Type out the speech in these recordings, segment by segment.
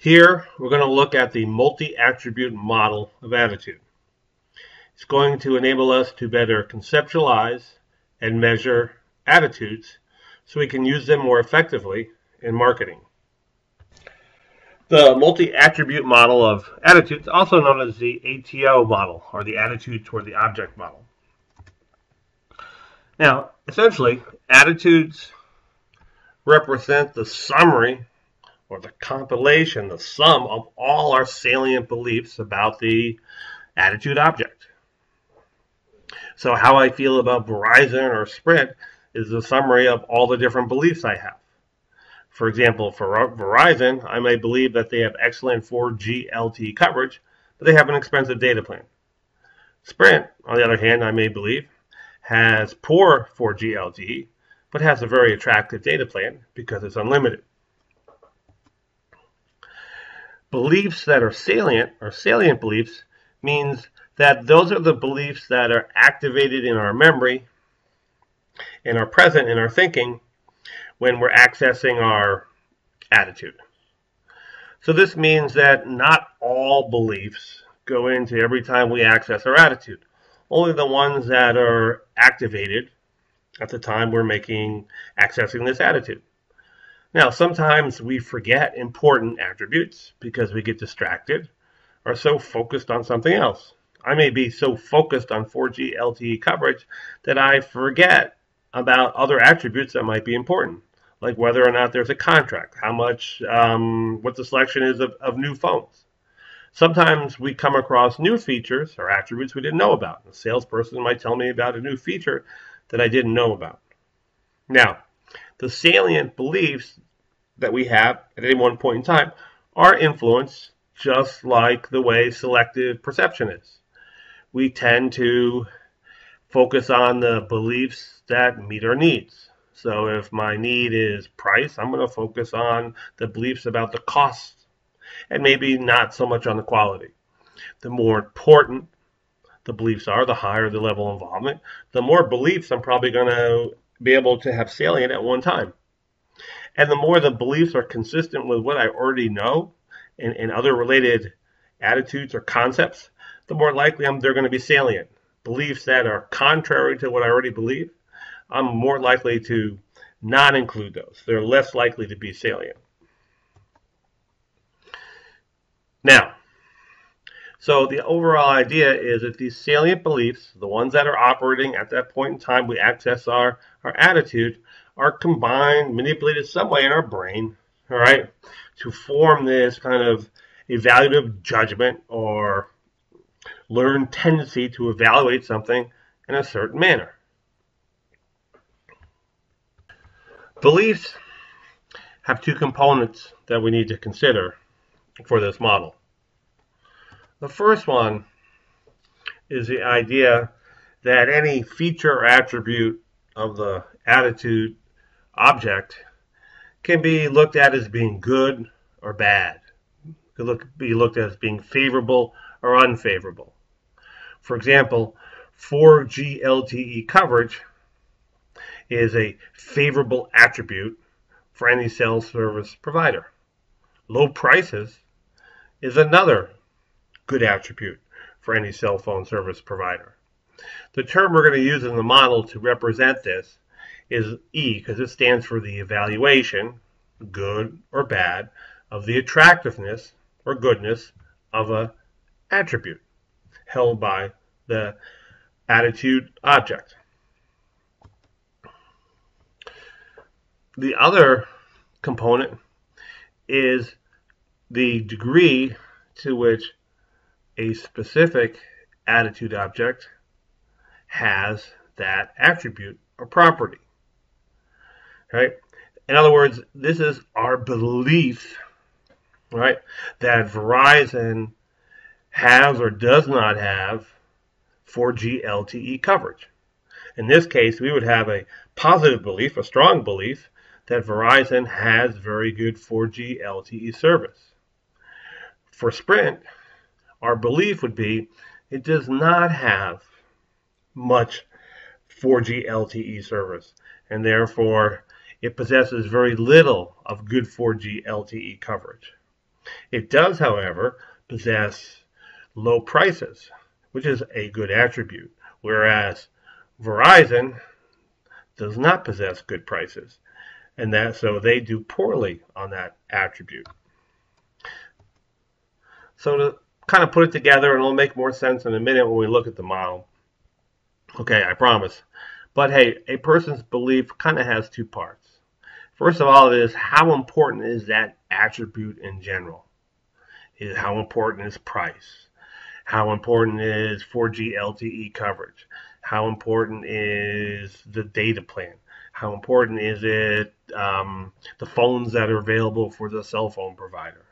Here, we're going to look at the multi-attribute model of attitude. It's going to enable us to better conceptualize and measure attitudes so we can use them more effectively in marketing. The multi-attribute model of attitudes, also known as the ATO model, or the attitude toward the object model. Now, essentially, attitudes represent the summary or the compilation, the sum of all our salient beliefs about the attitude object. So how I feel about Verizon or Sprint is the summary of all the different beliefs I have. For example, for Verizon, I may believe that they have excellent 4G LTE coverage, but they have an expensive data plan. Sprint, on the other hand, I may believe, has poor 4G LTE, but has a very attractive data plan because it's unlimited. Beliefs that are salient or salient beliefs means that those are the beliefs that are activated in our memory and are present in our thinking when we're accessing our attitude. So this means that not all beliefs go into every time we access our attitude. Only the ones that are activated at the time we're making accessing this attitude. Now, sometimes we forget important attributes because we get distracted or so focused on something else. I may be so focused on 4G LTE coverage that I forget about other attributes that might be important, like whether or not there's a contract, how much, um, what the selection is of, of new phones. Sometimes we come across new features or attributes we didn't know about. A salesperson might tell me about a new feature that I didn't know about. Now, the salient beliefs that we have at any one point in time are influenced just like the way selective perception is. We tend to focus on the beliefs that meet our needs. So if my need is price, I'm going to focus on the beliefs about the cost and maybe not so much on the quality. The more important the beliefs are, the higher the level of involvement, the more beliefs I'm probably going to be able to have salient at one time. And the more the beliefs are consistent with what I already know and, and other related attitudes or concepts, the more likely I'm, they're going to be salient. Beliefs that are contrary to what I already believe, I'm more likely to not include those. They're less likely to be salient. Now, so the overall idea is that these salient beliefs, the ones that are operating at that point in time we access our, our attitude, are combined, manipulated some way in our brain, all right, to form this kind of evaluative judgment or learned tendency to evaluate something in a certain manner. Beliefs have two components that we need to consider for this model. The first one is the idea that any feature or attribute of the attitude object can be looked at as being good or bad. It could look, be looked at as being favorable or unfavorable. For example, 4G LTE coverage is a favorable attribute for any cell service provider. Low prices is another good attribute for any cell phone service provider. The term we're going to use in the model to represent this is E because it stands for the evaluation, good or bad, of the attractiveness or goodness of a attribute held by the attitude object. The other component is the degree to which a specific attitude object has that attribute or property. Right? In other words, this is our belief, right, that Verizon has or does not have 4G LTE coverage. In this case, we would have a positive belief, a strong belief, that Verizon has very good 4G LTE service. For Sprint, our belief would be it does not have much 4G LTE service, and therefore it possesses very little of good 4G LTE coverage. It does, however, possess low prices, which is a good attribute, whereas Verizon does not possess good prices, and that so they do poorly on that attribute. So to kind of put it together, and it'll make more sense in a minute when we look at the model. Okay, I promise. But hey, a person's belief kind of has two parts. First of all, it is how important is that attribute in general? Is how important is price? How important is 4G LTE coverage? How important is the data plan? How important is it um, the phones that are available for the cell phone provider?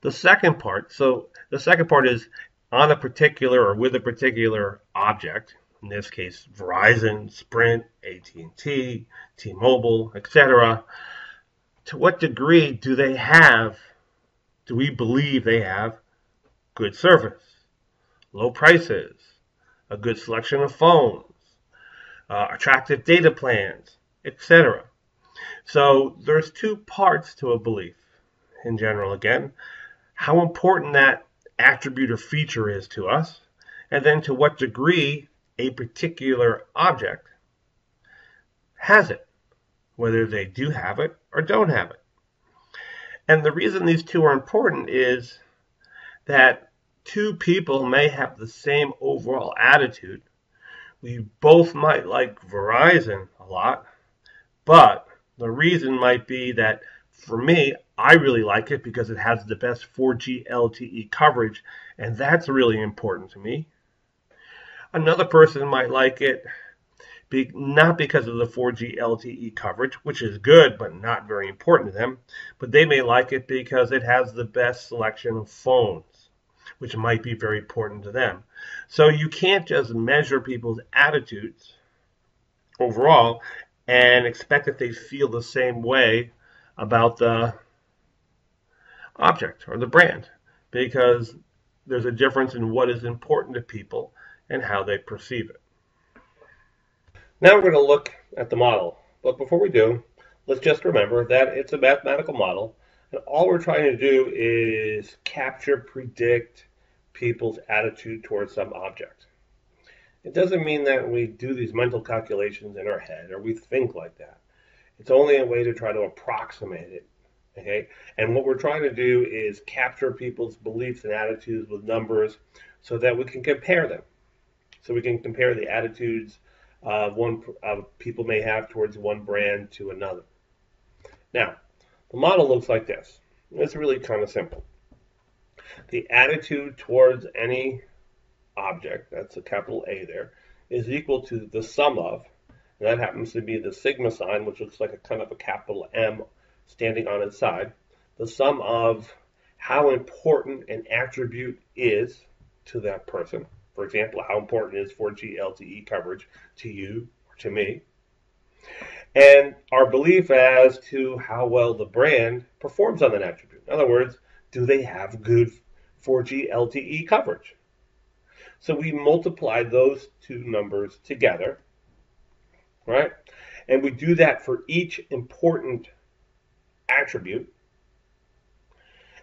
The second part, so the second part is on a particular or with a particular object, in this case Verizon, Sprint, AT&T, T-Mobile, etc. To what degree do they have, do we believe they have good service, low prices, a good selection of phones, uh, attractive data plans, etc. So there's two parts to a belief in general again. How important that attribute or feature is to us, and then to what degree a particular object has it, whether they do have it or don't have it. And the reason these two are important is that two people may have the same overall attitude. We both might like Verizon a lot, but the reason might be that for me, I really like it because it has the best 4G LTE coverage, and that's really important to me. Another person might like it be, not because of the 4G LTE coverage, which is good but not very important to them, but they may like it because it has the best selection of phones, which might be very important to them. So you can't just measure people's attitudes overall and expect that they feel the same way about the object or the brand because there's a difference in what is important to people and how they perceive it. Now we're going to look at the model. But before we do, let's just remember that it's a mathematical model, and all we're trying to do is capture, predict people's attitude towards some object. It doesn't mean that we do these mental calculations in our head or we think like that. It's only a way to try to approximate it. Okay? And what we're trying to do is capture people's beliefs and attitudes with numbers so that we can compare them so we can compare the attitudes uh, one uh, people may have towards one brand to another. Now, the model looks like this. It's really kind of simple. The attitude towards any object, that's a capital A there, is equal to the sum of, and that happens to be the sigma sign, which looks like a kind of a capital M standing on its side, the sum of how important an attribute is to that person, for example, how important is 4G LTE coverage to you or to me? And our belief as to how well the brand performs on that attribute. In other words, do they have good 4G LTE coverage? So we multiply those two numbers together, right? And we do that for each important attribute.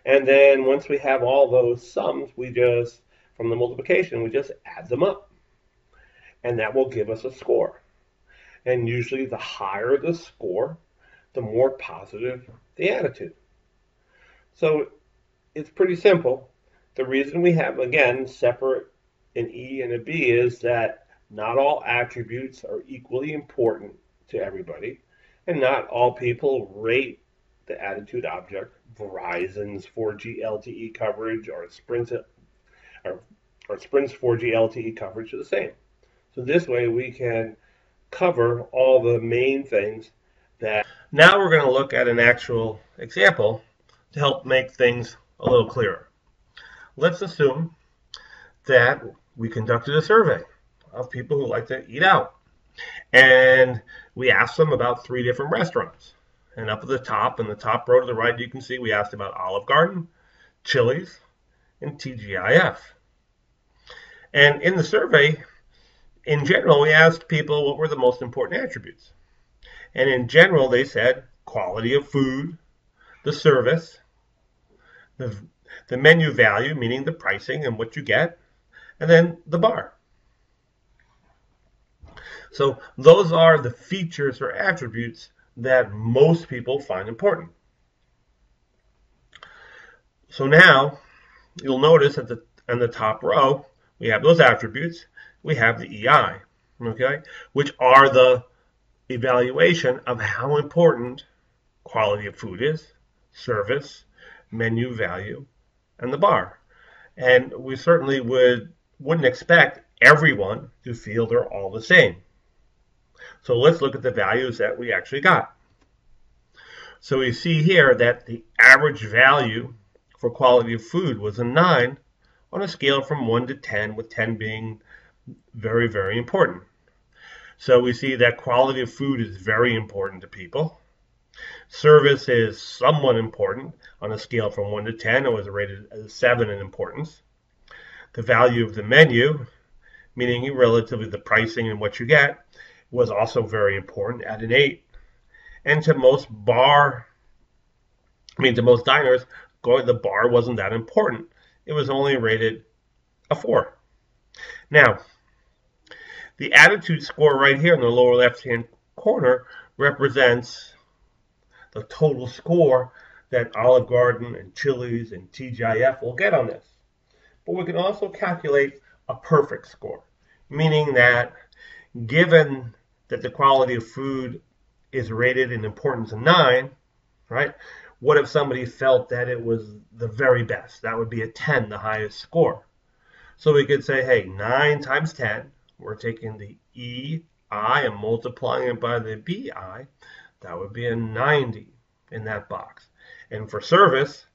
And then once we have all those sums, we just from the multiplication, we just add them up. And that will give us a score. And usually the higher the score, the more positive the attitude. So it's pretty simple. The reason we have, again, separate an E and a B is that not all attributes are equally important to everybody, and not all people rate the attitude object, Verizon's 4G LTE coverage or Sprint's our, Sprint's 4G LTE coverage is the same. So this way we can cover all the main things that. Now we're going to look at an actual example to help make things a little clearer. Let's assume that we conducted a survey of people who like to eat out. And we asked them about three different restaurants. And up at the top, in the top row to the right, you can see we asked about Olive Garden, Chili's, and TGIF. And in the survey, in general, we asked people what were the most important attributes. And in general, they said quality of food, the service, the, the menu value, meaning the pricing and what you get, and then the bar. So those are the features or attributes that most people find important. So now you'll notice that the on the top row we have those attributes. We have the EI, okay, which are the evaluation of how important quality of food is, service, menu value, and the bar. And we certainly would wouldn't expect everyone to feel they're all the same. So let's look at the values that we actually got. So we see here that the average value for quality of food was a 9 on a scale from 1 to 10, with 10 being very, very important. So we see that quality of food is very important to people. Service is somewhat important on a scale from 1 to 10. It was rated as 7 in importance. The value of the menu, meaning relatively the pricing and what you get, was also very important at an 8. And to most bar, I mean, to most diners, going to the bar wasn't that important. It was only rated a 4. Now, the attitude score right here in the lower left-hand corner represents the total score that Olive Garden and Chili's and TGIF will get on this. But we can also calculate a perfect score, meaning that given that the quality of food is rated in importance of 9, right? What if somebody felt that it was the very best? That would be a 10, the highest score. So we could say, hey, 9 times 10, we're taking the EI and multiplying it by the BI. That would be a 90 in that box. And for service,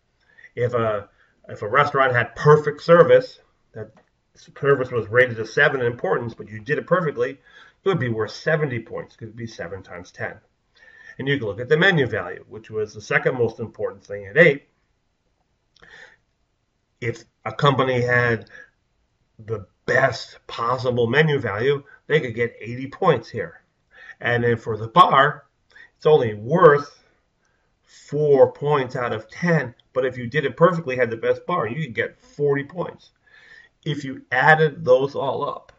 if a if a restaurant had perfect service, that service was rated a 7 in importance, but you did it perfectly, it would be worth 70 points. It could be 7 times 10. And you can look at the menu value, which was the second most important thing at 8. If a company had the best possible menu value, they could get 80 points here. And then for the bar, it's only worth four points out of 10. But if you did it perfectly, had the best bar, you could get 40 points. If you added those all up,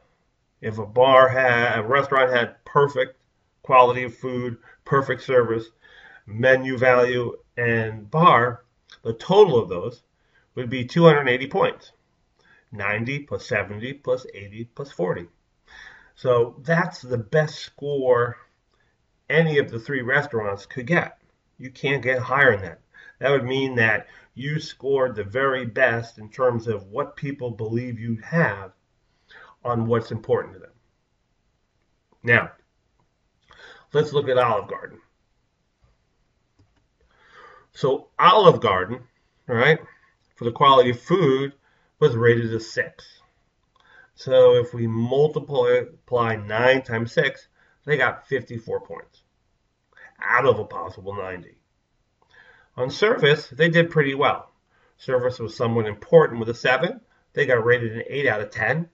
if a bar had, a restaurant had perfect quality of food, perfect service, menu value, and bar, the total of those would be 280 points. 90 plus 70 plus 80 plus 40. So that's the best score any of the three restaurants could get. You can't get higher than that. That would mean that you scored the very best in terms of what people believe you have on what's important to them. Now, let's look at Olive Garden. So Olive Garden, right, for the quality of food was rated a 6. So if we multiply 9 times 6, they got 54 points out of a possible 90. On service, they did pretty well. Service was somewhat important with a 7. They got rated an 8 out of 10.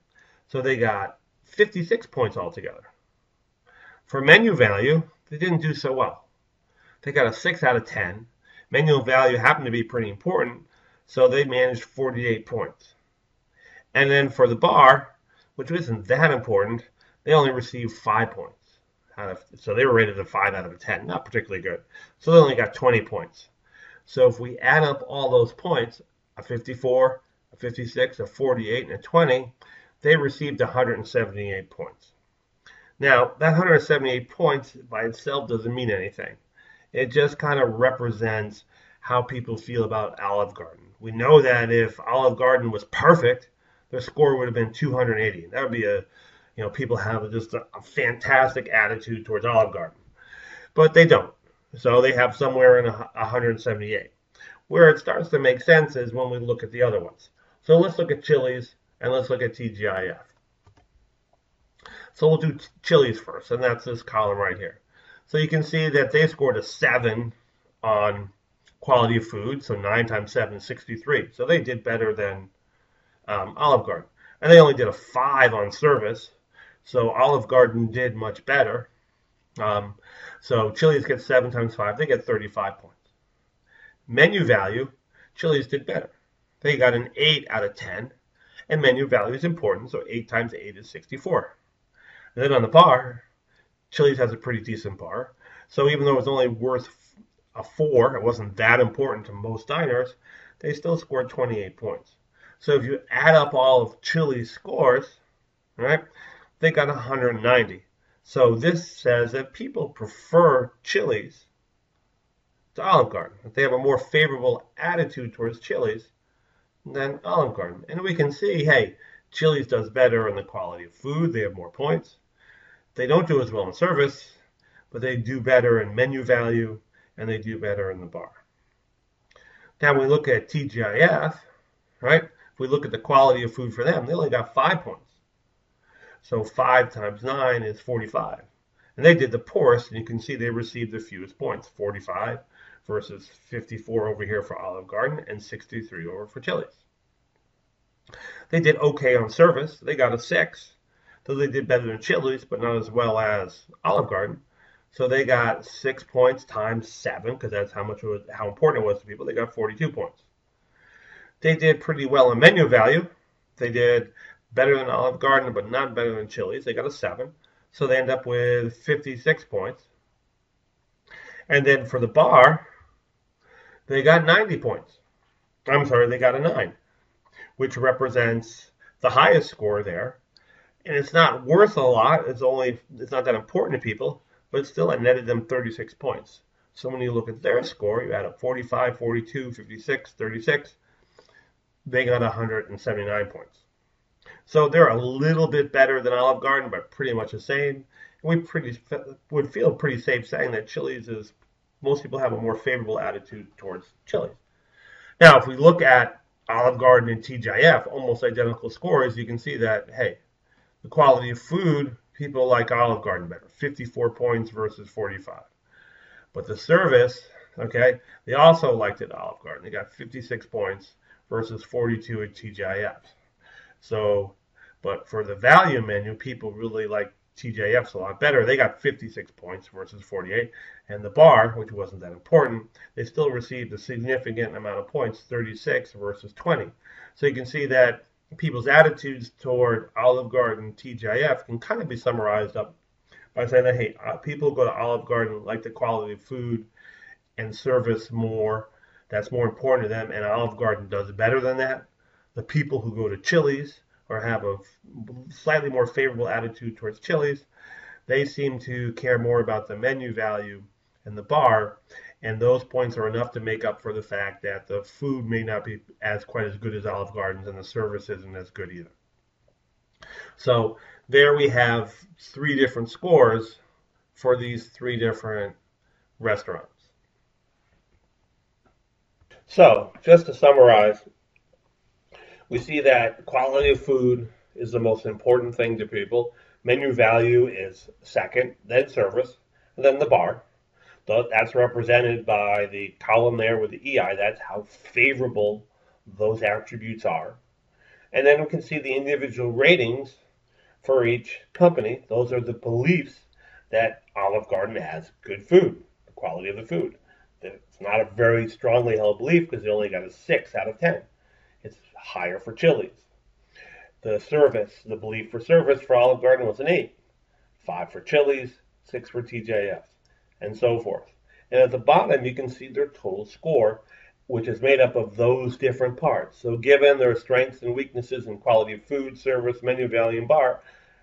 So they got 56 points altogether. For menu value, they didn't do so well. They got a 6 out of 10. Menu value happened to be pretty important, so they managed 48 points. And then for the bar, which isn't that important, they only received 5 points. Of, so they were rated a 5 out of a 10, not particularly good. So they only got 20 points. So if we add up all those points, a 54, a 56, a 48, and a 20, they received 178 points. Now, that 178 points by itself doesn't mean anything. It just kind of represents how people feel about Olive Garden. We know that if Olive Garden was perfect, their score would have been 280. That would be a, you know, people have just a, a fantastic attitude towards Olive Garden, but they don't. So they have somewhere in a, 178. Where it starts to make sense is when we look at the other ones. So let's look at Chili's and let's look at TGIF. So we'll do Chili's first, and that's this column right here. So you can see that they scored a 7 on quality of food, so 9 times 7 is 63. So they did better than um, Olive Garden. And they only did a 5 on service, so Olive Garden did much better. Um, so Chili's gets 7 times 5, they get 35 points. Menu value, Chili's did better. They got an 8 out of 10, and menu value is important, so 8 times 8 is 64. And then on the bar, Chili's has a pretty decent bar, so even though it was only worth a 4, it wasn't that important to most diners, they still scored 28 points. So if you add up all of Chili's scores, right, they got 190. So this says that people prefer Chili's to Olive Garden, that they have a more favorable attitude towards Chili's than Olive Garden. And we can see, hey, Chili's does better in the quality of food, they have more points. They don't do as well in service, but they do better in menu value and they do better in the bar. Now, we look at TGIF, right? If we look at the quality of food for them, they only got five points. So 5 times 9 is 45. And they did the poorest, and you can see they received the fewest points 45 versus 54 over here for Olive Garden and 63 over for Chili's. They did okay on service. They got a 6, though they did better than Chili's, but not as well as Olive Garden. So they got 6 points times 7, because that's how much was, how important it was to people. They got 42 points. They did pretty well in menu value. They did better than Olive Garden, but not better than Chili's. They got a 7. So they end up with 56 points. And then for the bar, they got 90 points. I'm sorry, they got a 9, which represents the highest score there. And it's not worth a lot. It's only it's not that important to people, but still it netted them 36 points. So when you look at their score, you add up 45, 42, 56, 36, they got 179 points. So they're a little bit better than Olive Garden, but pretty much the same. We pretty would feel pretty safe saying that Chili's is most people have a more favorable attitude towards Chili's. Now, if we look at Olive Garden and TGIF, almost identical scores, you can see that hey, the quality of food, people like Olive Garden better, 54 points versus 45. But the service, okay, they also liked it Olive Garden. They got 56 points versus 42 at TGIF. So but for the value menu, people really like TGIF's a lot better. They got 56 points versus 48. And the bar, which wasn't that important, they still received a significant amount of points, 36 versus 20. So you can see that people's attitudes toward Olive Garden TGIF can kind of be summarized up by saying that, hey, uh, people go to Olive Garden like the quality of food and service more. That's more important to them, and Olive Garden does better than that. The people who go to Chili's or have a slightly more favorable attitude towards Chili's. They seem to care more about the menu value and the bar, and those points are enough to make up for the fact that the food may not be as quite as good as Olive Garden's and the service isn't as good either. So there we have three different scores for these three different restaurants. So just to summarize, we see that quality of food is the most important thing to people. Menu value is second, then service, then the bar. That's represented by the column there with the EI. That's how favorable those attributes are. And then we can see the individual ratings for each company. Those are the beliefs that Olive Garden has good food, the quality of the food. It's not a very strongly held belief because they only got a 6 out of 10 higher for Chili's. The service, the belief for service for Olive Garden was an 8. 5 for Chili's, 6 for TGIF, and so forth. And at the bottom, you can see their total score, which is made up of those different parts. So given their strengths and weaknesses in quality of food, service, menu value, and bar,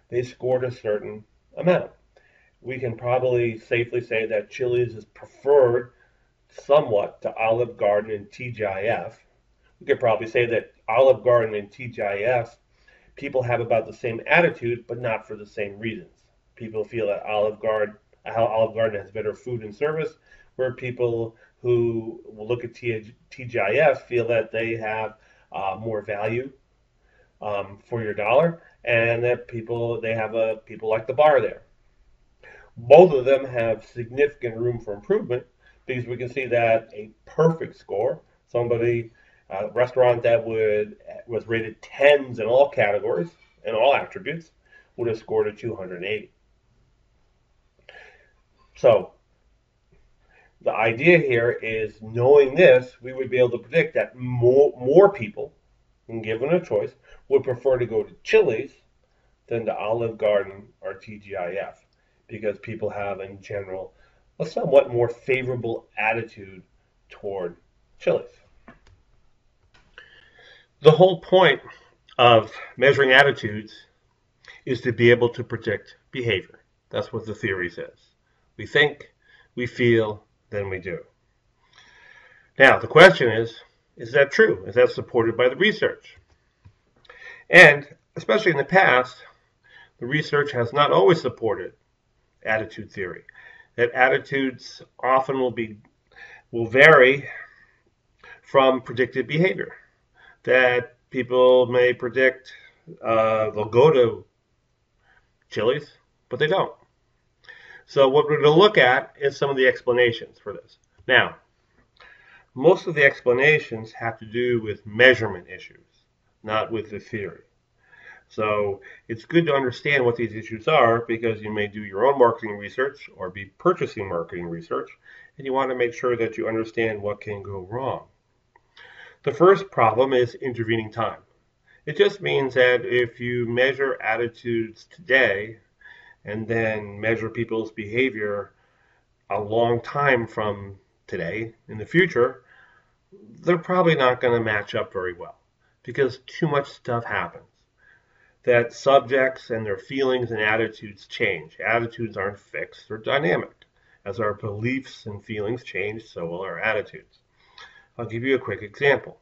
they scored a certain amount. We can probably safely say that Chili's is preferred somewhat to Olive Garden and TGIF. We could probably say that Olive Garden and TGIF, people have about the same attitude, but not for the same reasons. People feel that Olive Garden, how Olive Garden has better food and service, where people who look at TGIF feel that they have uh, more value um, for your dollar, and that people they have a people like the bar there. Both of them have significant room for improvement because we can see that a perfect score, somebody a restaurant that would was rated tens in all categories and all attributes would have scored a 280. So the idea here is knowing this, we would be able to predict that more, more people, when given a choice, would prefer to go to Chili's than to Olive Garden or TGIF because people have, in general, a somewhat more favorable attitude toward Chili's. The whole point of measuring attitudes is to be able to predict behavior. That's what the theory says. We think, we feel, then we do. Now, the question is, is that true? Is that supported by the research? And, especially in the past, the research has not always supported attitude theory. That attitudes often will be will vary from predicted behavior. That people may predict uh, they'll go to Chili's, but they don't. So what we're going to look at is some of the explanations for this. Now, most of the explanations have to do with measurement issues, not with the theory. So it's good to understand what these issues are because you may do your own marketing research or be purchasing marketing research, and you want to make sure that you understand what can go wrong. The first problem is intervening time. It just means that if you measure attitudes today and then measure people's behavior a long time from today in the future, they're probably not going to match up very well because too much stuff happens that subjects and their feelings and attitudes change. Attitudes aren't fixed, they're dynamic. As our beliefs and feelings change, so will our attitudes. I'll give you a quick example.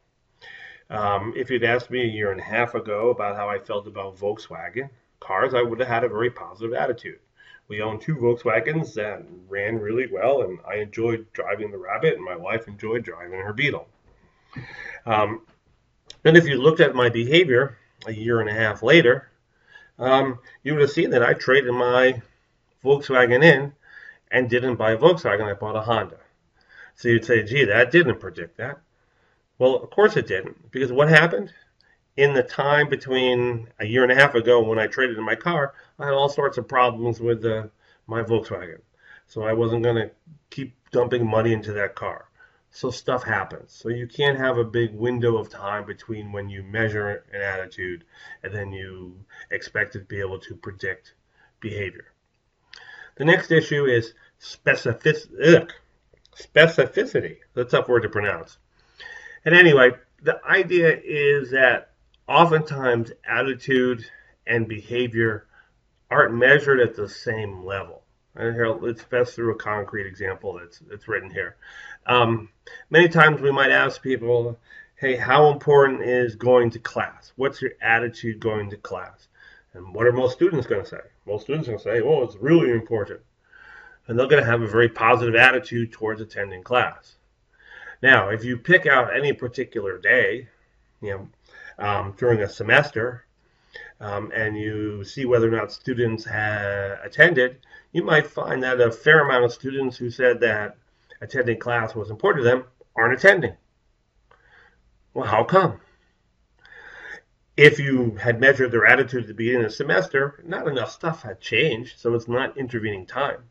Um, if you'd asked me a year and a half ago about how I felt about Volkswagen cars, I would have had a very positive attitude. We owned two Volkswagens that ran really well, and I enjoyed driving the Rabbit, and my wife enjoyed driving her Beetle. Um, if you looked at my behavior a year and a half later, um, you would have seen that I traded my Volkswagen in and didn't buy a Volkswagen. I bought a Honda. So you'd say, gee, that didn't predict that. Well, of course it didn't, because what happened? In the time between a year and a half ago when I traded in my car, I had all sorts of problems with uh, my Volkswagen. So I wasn't going to keep dumping money into that car. So stuff happens. So you can't have a big window of time between when you measure an attitude and then you expect to be able to predict behavior. The next issue is specific, ugh, specificity. That's a tough word to pronounce. And anyway, the idea is that oftentimes attitude and behavior aren't measured at the same level. And here, let's best through a concrete example that's, that's written here. Um, many times we might ask people, hey, how important is going to class? What's your attitude going to class? And what are most students going to say? Most students are going to say, well, it's really important. And they're going to have a very positive attitude towards attending class. Now, if you pick out any particular day, you know, um, during a semester, um, and you see whether or not students have attended, you might find that a fair amount of students who said that attending class was important to them aren't attending. Well, how come? If you had measured their attitude at the beginning of the semester, not enough stuff had changed, so it's not intervening time.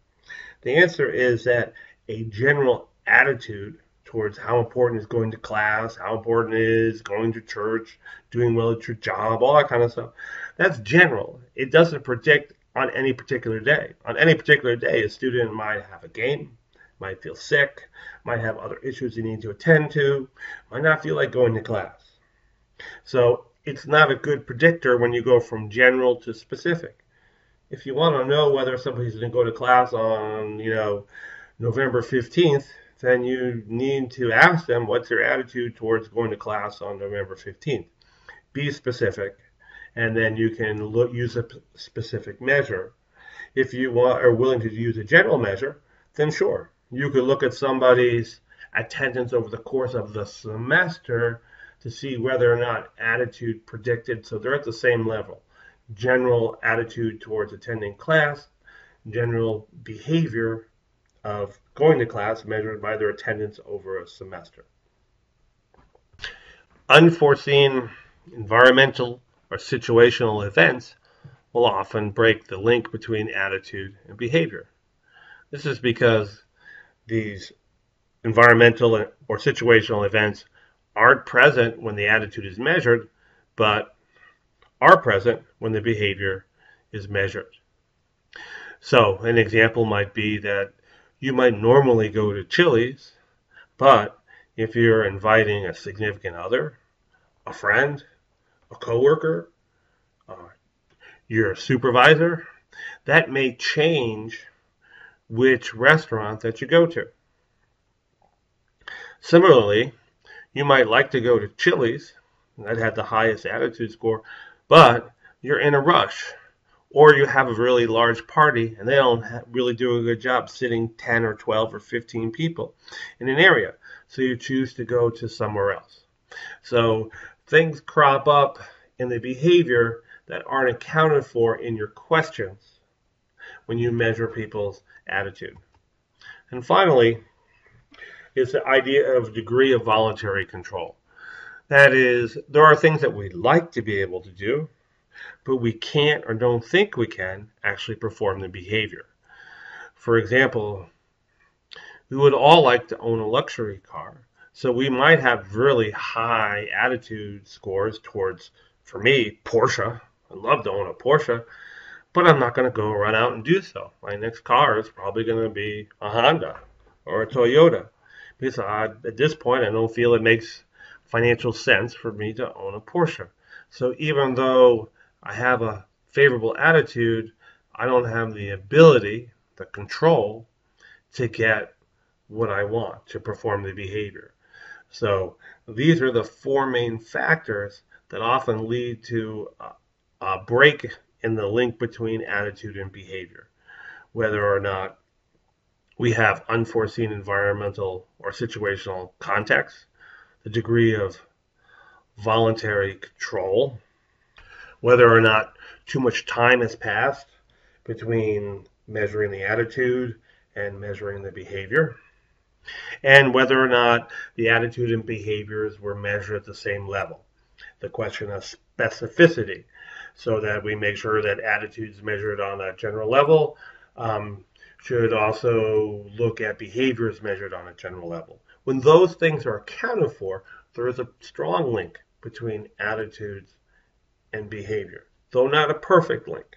The answer is that a general attitude towards how important is going to class, how important is going to church, doing well at your job, all that kind of stuff. That's general. It doesn't predict on any particular day. On any particular day, a student might have a game, might feel sick, might have other issues they need to attend to, might not feel like going to class. So it's not a good predictor when you go from general to specific. If you want to know whether somebody's going to go to class on, you know, November 15th, then you need to ask them what's their attitude towards going to class on November 15th. Be specific, and then you can look, use a specific measure. If you want, are willing to use a general measure, then sure, you could look at somebody's attendance over the course of the semester to see whether or not attitude predicted, so they're at the same level. General attitude towards attending class, general behavior of going to class measured by their attendance over a semester. Unforeseen environmental or situational events will often break the link between attitude and behavior. This is because these environmental or situational events aren't present when the attitude is measured, but are present when the behavior is measured. So, an example might be that you might normally go to Chili's, but if you're inviting a significant other, a friend, a coworker, uh, your supervisor, that may change which restaurant that you go to. Similarly, you might like to go to Chili's, that had the highest attitude score, but you're in a rush or you have a really large party and they don't really do a good job sitting 10 or 12 or 15 people in an area. So you choose to go to somewhere else. So things crop up in the behavior that aren't accounted for in your questions when you measure people's attitude. And finally is the idea of degree of voluntary control that is, there are things that we'd like to be able to do, but we can't or don't think we can actually perform the behavior. For example, we would all like to own a luxury car. So we might have really high attitude scores towards, for me, Porsche. I'd love to own a Porsche, but I'm not going to go run out and do so. My next car is probably going to be a Honda or a Toyota because I, at this point I don't feel it makes financial sense for me to own a Porsche. So even though I have a favorable attitude, I don't have the ability, the control to get what I want to perform the behavior. So these are the four main factors that often lead to a, a break in the link between attitude and behavior. Whether or not we have unforeseen environmental or situational context, the degree of voluntary control, whether or not too much time has passed between measuring the attitude and measuring the behavior, and whether or not the attitude and behaviors were measured at the same level. The question of specificity, so that we make sure that attitudes measured on a general level um, should also look at behaviors measured on a general level. When those things are accounted for, there is a strong link between attitudes and behavior, though not a perfect link.